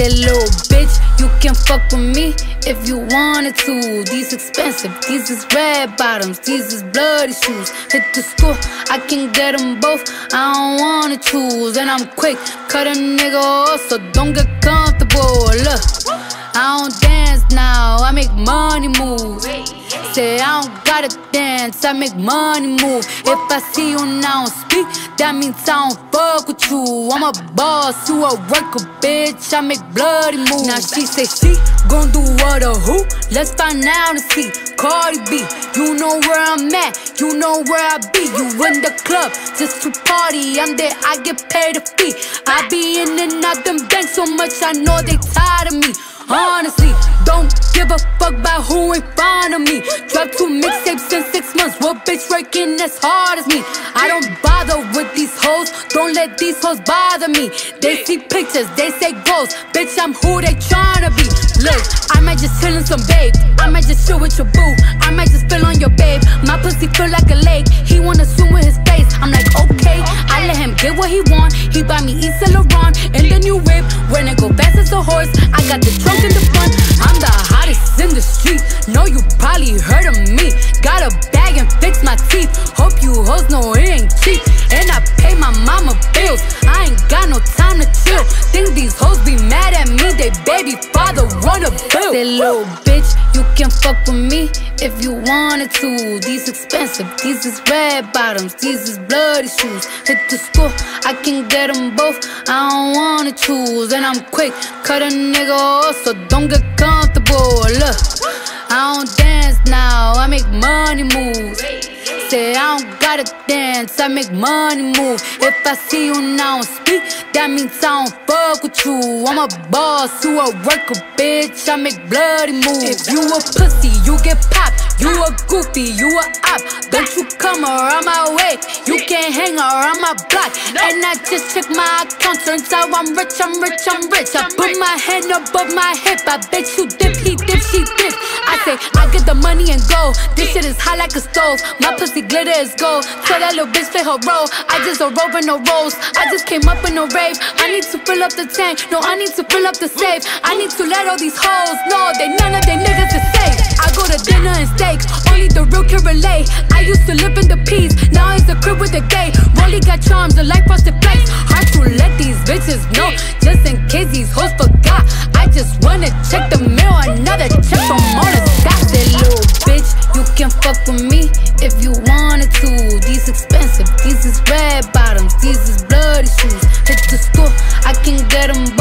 Said, little bitch, you can fuck with me if you wanted to. These expensive, these is red bottoms, these is bloody shoes. Hit the school, I can get them both. I don't wanna choose, and I'm quick, cut a nigga off, so don't get comfortable. Look, I don't dance now, I make money move. Say I don't gotta dance, I make money move. If I see you now speak, that means I don't fuck with you. I'm a boss, you a worker, bitch. I make bloody moves. Now she say she gon' do what or who? Let's find out and see. Cardi B, you know where I'm at, you know where I be. You in the club just to party. I'm there, I get paid a fee. I be in and out them banks so much, I know they tired of me. Honestly, don't give a fuck about who in front of me. Drop two mixtapes in six months. What bitch working as hard as me? I don't hoes. Don't let these hoes bother me. They see pictures, they say goals. Bitch, I'm who they tryna be. Look, I might just chill in some babe. I might just chill with your boo. I might just spill on your babe. My pussy feel like a lake. He wanna swim with his face. I'm like, okay. I let him get what he want. He buy me Yves Saint Laurent in the new whip. When it go fast as a horse, I got the trunk in the front. I'm the probably heard of me. Got a bag and fix my teeth. Hope you hoes know it ain't cheap. And I pay my mama bills. I ain't got no time to chill. Think these hoes be mad at me. They baby father wanna bill. Say, little bitch, you can fuck with me if you wanted to. These expensive, these is red bottoms, these is bloody shoes. Hit the school, I can get them both. I don't wanna choose, and I'm quick, cut a nigga off, so don't get Look, I don't dance now, I make money moves. I don't gotta dance, I make money move. If I see you now speak, that means I don't fuck with you. I'm a boss, you a worker, bitch. I make bloody moves. If you a pussy, you get popped. You a goofy, you a op. Don't you come around my way. You can't hang around my block. And I just check my account. Turns out I'm rich, I'm rich, I'm rich. I put my hand above my hip. I bet you dip, he dip, she dip. I say, I get the money and go. This shit is hot like a stove. My pussy glitter is gold. Tell that little bitch play her role. I just a rope and no rolls. I just came up in a rave. I need to fill up the tank. No, I need to fill up the safe. I need to let all these hoes know they none of they niggas is safe. I go to dinner and steaks. Only the real can relate. I used to live in the peace. Now it's the crib with the gay. Rolly got charms, a life these is bloody shoes. Hit the school, I can get them